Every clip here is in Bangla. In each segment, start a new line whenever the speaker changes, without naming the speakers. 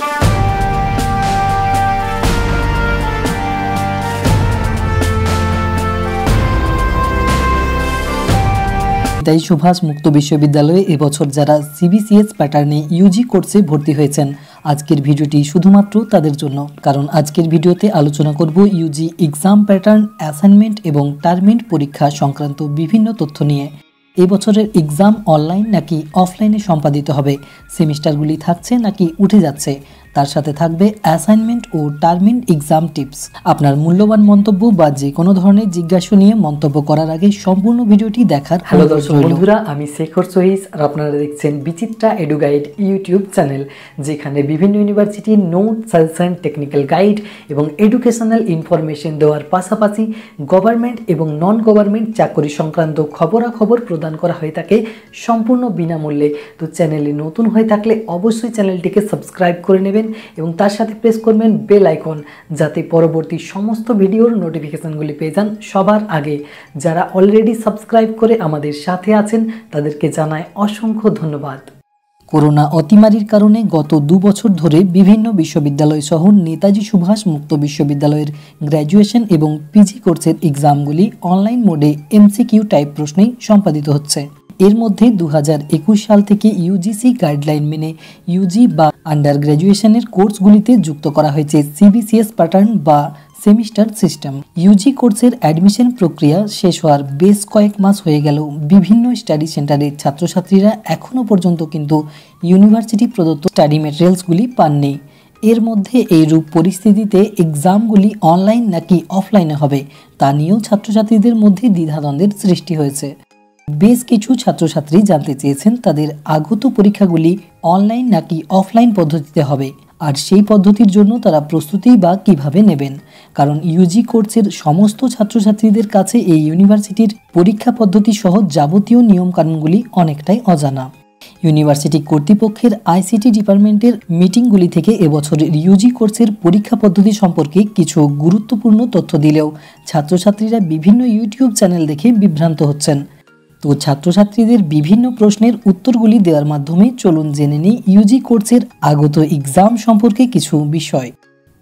তাই সুভাষ মুক্ত বিশ্ববিদ্যালয়ে এবছর যারা সিবিসিএস প্যাটার্নে ইউজি কোর্সে ভর্তি হয়েছেন, আজকের ভিডিওটি শুধুমাত্র তাদের জন্য। কারণ আজকের ভিডিওতে আলোচনা করব ইউজি এক্সাম প্যাটার্ন অ্যাসাইনমেন্ট এবং টার্মেন্ট পরীক্ষা সংক্রান্ত বিভিন্ন তথ্য নিয়ে। এবছরের এক্সাম অনলাইন নাকি অফলাইনে সম্পাদিত হবে? সেমিস্টারগুলি থাকছে নাকি উঠে যাচ্ছে? তার সাথে থাকবে অ্যাসাইনমেন্ট ও টার্মিন এক্সাম টিপস আপনার মূল্যবান মন্তব্য বা যে কোনো ধরনের জিজ্ঞাসা নিয়ে মন্তব্য করার আগে সম্পূর্ণ ভিডিওটি দেখার হ্যালো দর্শক বন্ধুরা আমি শেখর সহিস আর আপনারা দেখছেন Bichitra edu guide YouTube channel যেখানে বিভিন্ন ইউনিভার্সিটির নোট সাজেশন টেকনিক্যাল গাইড এবং এডুকেশনাল ইনফরমেশন দেওয়ার পাশাপাশি গভর্নমেন্ট এবং নন গভর্নমেন্ট চাকরি সংক্রান্ত খবরাখবর প্রদান করা হয়ে থাকে সম্পূর্ণ বিনামূল্যে। তো চ্যানেলে নতুন হয়ে থাকলে অবশ্যই চ্যানেলটিকে সাবস্ক্রাইব করে নেবেন এবং তার সাথে প্রেস করবেন বেল আইকন যাতে পরবর্তী সমস্ত ভিডিওর নোটিফিকেশানগুলি পেয়ে যান সবার আগে। যারা অলরেডি সাবস্ক্রাইব করে আমাদের সাথে আছেন, তাদেরকে জানায় অসংখ্য ধন্যবাদ। করোনা অতিমারির কারণে গত দু বছর ধরে বিভিন্ন বিশ্ববিদ্যালয় সহ নেতাজি সুভাষ মুক্ত বিশ্ববিদ্যালয়ের গ্র্যাজুয়েশন এবং পিজি কোর্সের এক্সামগুলি অনলাইন মোডে এমসিকিউ টাইপ প্রশ্নেই সম্পাদিত হচ্ছে। এর মধ্যে দু হাজার একুশ সাল থেকে ইউজিসি গাইডলাইন মেনে ইউজি বা আন্ডার গ্র্যাজুয়েশনের কোর্সগুলিতে যুক্ত করা হয়েছে সিবিসিএস প্যাটার্ন বা সেমিস্টার সিস্টেম ইউজি কোর্সের অ্যাডমিশন প্রক্রিয়া শেষ হওয়ার বেশ কয়েক মাস হয়ে গেল। বিভিন্ন স্টাডি সেন্টারের ছাত্রছাত্রীরা এখনও পর্যন্ত কিন্তু ইউনিভার্সিটি প্রদত্ত স্টাডি মেটেরিয়ালসগুলি পাননি। এর মধ্যে এই রূপ পরিস্থিতিতে এক্সামগুলি অনলাইন নাকি অফলাইনে হবে, তা নিয়েও ছাত্রছাত্রীদের মধ্যে দ্বিধাদ্বন্দ্বের সৃষ্টি হয়েছে। বেশ কিছু ছাত্রছাত্রী জানতে চেয়েছেন তাদের আগত পরীক্ষাগুলি অনলাইন নাকি অফলাইন পদ্ধতিতে হবে, আর সেই পদ্ধতির জন্য তারা প্রস্তুতি বা কীভাবে নেবেন? কারণ ইউজি কোর্সের সমস্ত ছাত্রছাত্রীদের কাছে এই ইউনিভার্সিটির পরীক্ষা পদ্ধতি সহ যাবতীয় নিয়মকানুনগুলি অনেকটাই অজানা। ইউনিভার্সিটি কর্তৃপক্ষের আইসিটি ডিপার্টমেন্টের মিটিংগুলি থেকে এবছরের ইউজি কোর্সের পরীক্ষা পদ্ধতি সম্পর্কে কিছু গুরুত্বপূর্ণ তথ্য দিলেও ছাত্রছাত্রীরা বিভিন্ন ইউটিউব চ্যানেল দেখে বিভ্রান্ত হচ্ছেন। তো ছাত্রছাত্রীদের বিভিন্ন প্রশ্নের উত্তরগুলি দেওয়ার মাধ্যমে চলুন জেনে নিই ইউজি কোর্সের আগত এক্সাম সম্পর্কে কিছু বিষয়।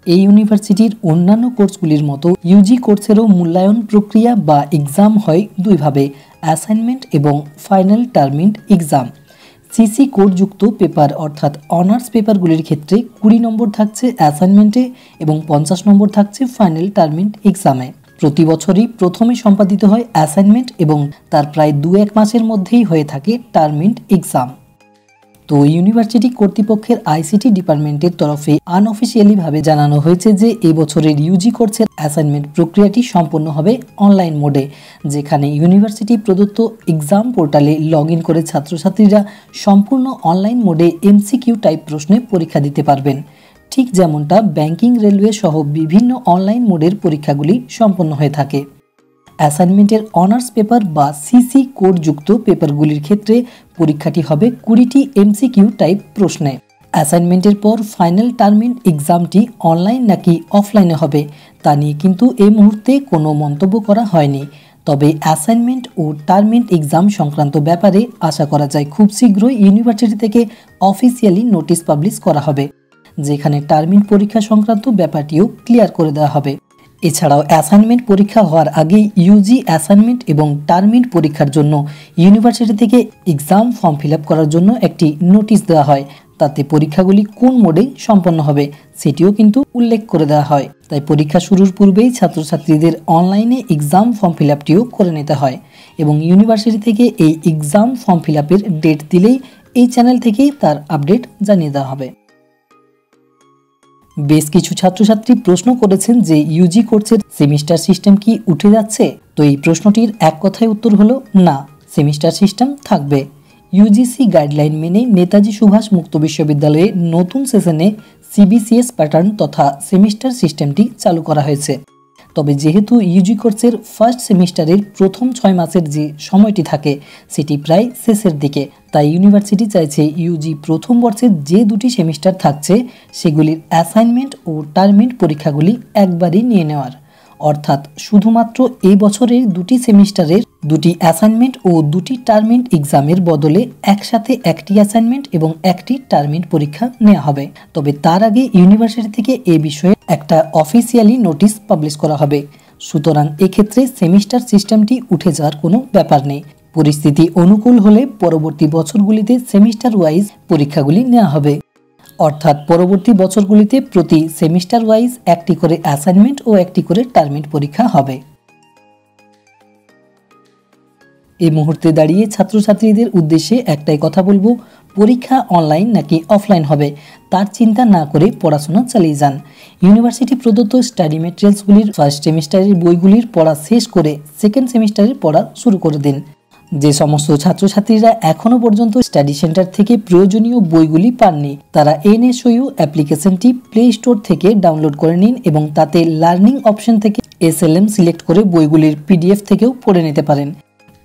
এই ইউনিভার্সিটির অন্যান্য কোর্সগুলির মতো ইউজি কোর্সেরও মূল্যায়ন প্রক্রিয়া বা এক্সাম হয় দুইভাবে অ্যাসাইনমেন্ট এবং final term end exam CC কোডযুক্ত paper অর্থাৎ অনার্স পেপারগুলির ক্ষেত্রে কুড়ি নম্বর থাকছে অ্যাসাইনমেন্টে এবং পঞ্চাশ নম্বর থাকছে ফাইনাল টার্মিন্ট এক্সামে প্রতি বছরই প্রথমে সম্পাদিত হয় অ্যাসাইনমেন্ট এবং তার প্রায় দু এক মাসের মধ্যেই হয়ে থাকে টার্মিন্ট এক্সাম তো ইউনিভার্সিটি কর্তৃপক্ষের আইসিটি ডিপার্টমেন্টের তরফে আনঅফিসিয়ালিভাবে জানানো হয়েছে যে এবছরের ইউজি কোর্সের অ্যাসাইনমেন্ট প্রক্রিয়াটি সম্পন্ন হবে অনলাইন মোডে যেখানে ইউনিভার্সিটি প্রদত্ত এক্সাম পোর্টালে লগ ইন করে ছাত্রছাত্রীরা সম্পূর্ণ অনলাইন মোডে এমসিকিউ টাইপ প্রশ্নে পরীক্ষা দিতে পারবেন। ঠিক যেমনটা ব্যাংকিং, রেলওয়ে সহ বিভিন্ন অনলাইন মোডের পরীক্ষাগুলি সম্পন্ন হয়ে থাকে। অ্যাসাইনমেন্টের অনার্স পেপার বা সিসি কোডযুক্ত পেপারগুলির ক্ষেত্রে পরীক্ষাটি হবে কুড়িটি এমসিকিউ টাইপ প্রশ্নে। অ্যাসাইনমেন্টের পর ফাইনাল টার্মিন্ট এক্সামটি অনলাইন নাকি অফলাইনে হবে, তা নিয়ে কিন্তু এই মুহূর্তে কোনো মন্তব্য করা হয়নি। তবে অ্যাসাইনমেন্ট ও টার্মিন্ট এক্সাম সংক্রান্ত ব্যাপারে আশা করা যায় খুব শীঘ্রই ইউনিভার্সিটি থেকে অফিসিয়ালি নোটিশ পাবলিশ করা হবে। যেখানে টার্মিন পরীক্ষা সংক্রান্ত ব্যাপারটিও ক্লিয়ার করে দেওয়া হবে। এছাড়াও অ্যাসাইনমেন্ট পরীক্ষা হওয়ার আগেই ইউজি অ্যাসাইনমেন্ট এবং টার্মিন পরীক্ষার জন্য ইউনিভার্সিটি থেকে এক্সাম ফর্ম ফিল করার জন্য একটি নোটিশ দেওয়া হয়। তাতে পরীক্ষাগুলি কোন মোডে সম্পন্ন হবে সেটিও কিন্তু উল্লেখ করে দেওয়া হয়। তাই পরীক্ষা শুরুর পূর্বেই ছাত্রছাত্রীদের অনলাইনে এক্সাম ফর্ম ফিল করে নিতে হয় এবং ইউনিভার্সিটি থেকে এই এক্সাম ফর্ম ফিল ডেট দিলেই এই চ্যানেল থেকেই তার আপডেট জানিয়ে দেওয়া হবে। বেশ কিছু ছাত্রছাত্রী প্রশ্ন করেছেন যে ইউজি কোর্সের সেমিস্টার সিস্টেম কি উঠে যাচ্ছে? তো এই প্রশ্নটির এক কথায় উত্তর হলো না, সেমিস্টার সিস্টেম থাকবে। ইউজিসি গাইডলাইন মেনে নেতাজি সুভাষ মুক্ত বিশ্ববিদ্যালয়ে নতুন সেশনে সিবিসিএস প্যাটার্ন তথা সেমিস্টার সিস্টেমটি চালু করা হয়েছে। তবে যেহেতু ইউজি কোর্সের ফার্স্ট সেমিস্টারের প্রথম ছয় মাসের যে সময়টি থাকে, সেটি প্রায় শেষের দিকে। তাই ইউনিভার্সিটি চাইছে ইউজি প্রথম বর্ষের যে দুটি সেমিস্টার থাকছে, সেগুলির অ্যাসাইনমেন্ট ও টার্মেন্ট পরীক্ষাগুলি একবারই নিয়ে নেওয়ার। অর্থাৎ শুধুমাত্র এই বছরের দুটি সেমিস্টারের দুটি অ্যাসাইনমেন্ট ও দুটি টার্মেন্ট এক্সামের বদলে একসাথে একটি অ্যাসাইনমেন্ট এবং একটি টার্মেন্ট পরীক্ষা নেওয়া হবে। তবে তার আগে ইউনিভার্সিটি থেকে এ বিষয়ে একটা অফিসিয়ালি নোটিশ পাবলিশ করা হবে। সুতরাং এক্ষেত্রে সেমিস্টার সিস্টেমটি উঠে যাওয়ার কোনো ব্যাপার নেই। পরিস্থিতি অনুকূল হলে পরবর্তী বছরগুলিতে সেমিস্টার ওয়াইজ পরীক্ষাগুলি নেওয়া হবে। অর্থাৎ পরবর্তী বছরগুলিতে প্রতি সেমিস্টার ওয়াইজ একটি করে অ্যাসাইনমেন্ট ও একটি করে টার্মিট পরীক্ষা হবে। এই মুহূর্তে দাঁড়িয়ে ছাত্রছাত্রীদের উদ্দেশ্যে একটাই কথা বলব, পরীক্ষা অনলাইন নাকি অফলাইন হবে, তার চিন্তা না করে পড়াশোনা চালিয়ে যান। ইউনিভার্সিটি প্রদত্ত স্টাডি মেটেরিয়ালসগুলির ফার্স্ট সেমিস্টারের বইগুলির পড়া শেষ করে সেকেন্ড সেমিস্টারের পড়া শুরু করে দিন। যে সমস্ত ছাত্রছাত্রীরা এখনও পর্যন্ত স্টাডি সেন্টার থেকে প্রয়োজনীয় বইগুলি পাননি, তারা এনএসইউ অ্যাপ্লিকেশনটি প্লে স্টোর থেকে ডাউনলোড করে নিন এবং তাতে লার্নিং অপশন থেকে এসএলএম সিলেক্ট করে বইগুলির পিডিএফ থেকেও পড়ে নিতে পারেন।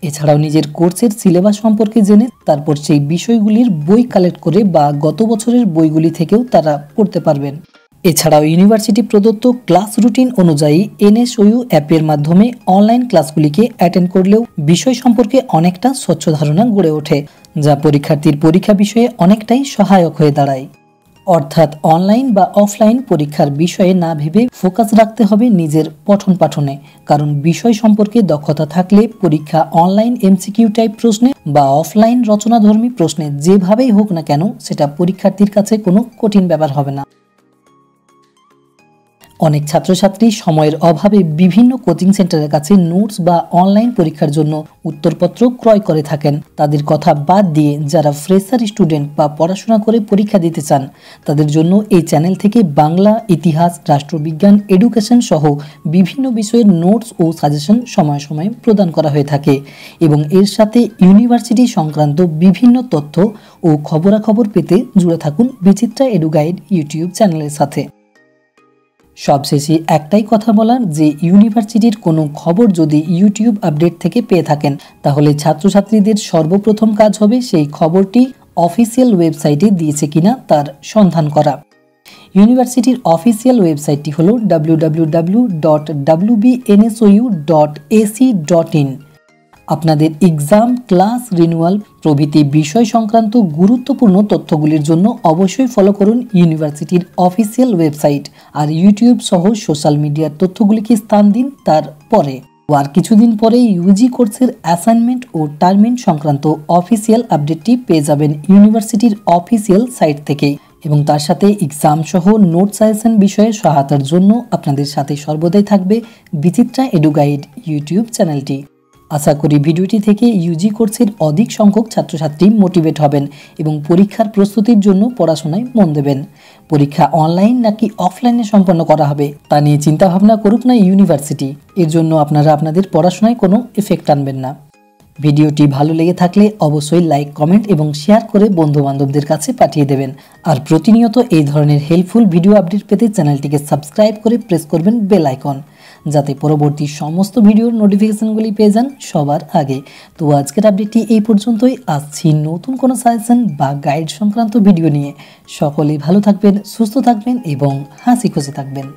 এছাড়াও নিজের কোর্সের সিলেবাস সম্পর্কে জেনে, তারপর সেই বিষয়গুলির বই কালেক্ট করে বা গত বছরের বইগুলি থেকেও তারা পড়তে পারবেন। এছাড়াও ইউনিভার্সিটি প্রদত্ত ক্লাস রুটিন অনুযায়ী এনএসইউ অ্যাপের মাধ্যমে অনলাইন ক্লাসগুলিকে অ্যাটেন্ড করলেও বিষয় সম্পর্কে অনেকটা স্বচ্ছ ধারণা গড়ে ওঠে, যা পরীক্ষার্থীর পরীক্ষা বিষয়ে অনেকটাই সহায়ক হয়ে দাঁড়ায়। অর্থাৎ অনলাইন বা অফলাইন পরীক্ষার বিষয়ে না ভেবে ফোকাস রাখতে হবে নিজের পঠন পাঠনে কারণ বিষয় সম্পর্কে দক্ষতা থাকলে পরীক্ষা অনলাইন এমসিকিউ টাইপ প্রশ্নে বা অফলাইন রচনাধর্মী প্রশ্নে যেভাবেই হোক না কেন, সেটা পরীক্ষার্থীর কাছে কোনো কঠিন ব্যাপার হবে না। অনেক ছাত্রছাত্রী সময়ের অভাবে বিভিন্ন কোচিং সেন্টারের কাছে নোটস বা অনলাইন পরীক্ষার জন্য উত্তরপত্র ক্রয় করে থাকেন। তাদের কথা বাদ দিয়ে যারা ফ্রেশার স্টুডেন্ট বা পড়াশোনা করে পরীক্ষা দিতে চান, তাদের জন্য এই চ্যানেল থেকে বাংলা, ইতিহাস, রাষ্ট্রবিজ্ঞান, এডুকেশন সহ বিভিন্ন বিষয়ের নোটস ও সাজেশন সময় সময় প্রদান করা হয়ে থাকে এবং এর সাথে ইউনিভার্সিটি সংক্রান্ত বিভিন্ন তথ্য ও খবরাখবর পেতে জুড়ে থাকুন বিচিত্রা এডু গাইড ইউটিউব চ্যানেলের সাথে। সবশেষে একটাই কথা বলার যে ইউনিভার্সিটির কোনো খবর যদি ইউটিউব আপডেট থেকে পেয়ে থাকেন, তাহলে ছাত্রছাত্রীদের সর্বপ্রথম কাজ হবে সেই খবরটি অফিসিয়াল ওয়েবসাইটে দিয়েছে কিনা তার সন্ধান করা। ইউনিভার্সিটির অফিসিয়াল ওয়েবসাইটটি হল ডাব্লিউ আপনাদের এক্সাম ক্লাস রিনুয়াল প্রভৃতি বিষয় সংক্রান্ত গুরুত্বপূর্ণ তথ্যগুলির জন্য অবশ্যই ফলো করুন ইউনিভার্সিটির অফিসিয়াল ওয়েবসাইট আর ইউটিউব সহ সোশ্যাল মিডিয়ার তথ্যগুলিকে স্থান দিন তার পরে আর কিছুদিন পরে ইউজি কোর্সের অ্যাসাইনমেন্ট ও টার্মিন সংক্রান্ত অফিসিয়াল আপডেটটি পেয়ে যাবেন ইউনিভার্সিটির অফিসিয়াল সাইট থেকে। এবং তার সাথে এক্সাম সহ নোট সাজেশন বিষয়ে সহায়তার জন্য আপনাদের সাথে সর্বদাই থাকবে বিচিত্রা এডুগাইড ইউটিউব চ্যানেলটি। আশা করি ভিডিওটি থেকে ইউজি কোর্সের অধিক সংখ্যক ছাত্রছাত্রী মোটিভেট হবেন এবং পরীক্ষার প্রস্তুতির জন্য পড়াশোনায় মন দেবেন। পরীক্ষা অনলাইন নাকি অফলাইনে সম্পন্ন করা হবে, তা নিয়ে চিন্তাভাবনা করুক না ইউনিভার্সিটি। এর জন্য আপনারা আপনাদের পড়াশোনায় কোনো এফেক্ট আনবেন না। ভিডিওটি ভালো লেগে থাকলে অবশ্যই লাইক, কমেন্ট এবং শেয়ার করে বন্ধু বান্ধবদের কাছে পাঠিয়ে দেবেন। আর প্রতিনিয়ত এই ধরনের হেল্পফুল ভিডিও আপডেট পেতে চ্যানেলটিকে সাবস্ক্রাইব করে প্রেস করবেন বেল আইকন যাতে পরবর্তী সমস্ত ভিডিওর নোটিফিকেশনগুলি পেয়ে যান সবার আগে। তো আজকের আপডেটটি এই পর্যন্তই। আসছি নতুন কোনো সাজেশন বা গাইড সংক্রান্ত ভিডিও নিয়ে। সকলেই ভালো থাকবেন, সুস্থ থাকবেন এবং হাসি খুশি থাকবেন।